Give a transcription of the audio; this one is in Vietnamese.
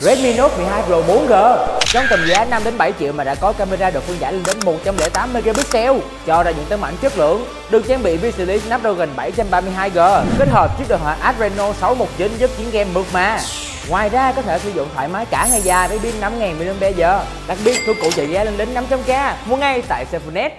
Redmi Note 12 Pro 4G trong tầm giá 5 đến 7 triệu mà đã có camera độ phân giải lên đến 108 megapixel, cho ra những tấm ảnh chất lượng được trang bị vi xử lý Snapdragon 732G kết hợp chiếc đồ họa Adreno 619 giúp chiến game mượt mà Ngoài ra có thể sử dụng thoải mái cả ngày dài với pin 5000 mAh. Đặc biệt thu cụ trị giá lên đến 500k. Mua ngay tại Sephonet.